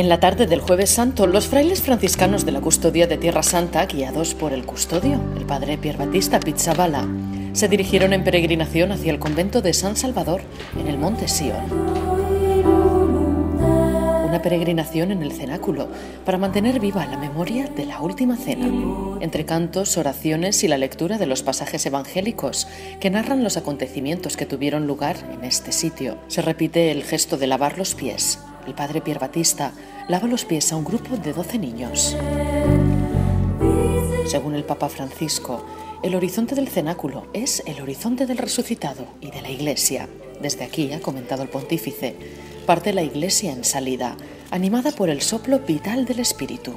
En la tarde del jueves santo, los frailes franciscanos de la Custodia de Tierra Santa, guiados por el custodio, el padre Pier Battista Pizzabala, se dirigieron en peregrinación hacia el convento de San Salvador en el monte Sion. Una peregrinación en el cenáculo para mantener viva la memoria de la última cena, entre cantos, oraciones y la lectura de los pasajes evangélicos que narran los acontecimientos que tuvieron lugar en este sitio. Se repite el gesto de lavar los pies. El padre Pier Batista lava los pies a un grupo de 12 niños. Según el Papa Francisco, el horizonte del cenáculo es el horizonte del resucitado y de la Iglesia. Desde aquí, ha comentado el pontífice, parte la Iglesia en salida, animada por el soplo vital del Espíritu.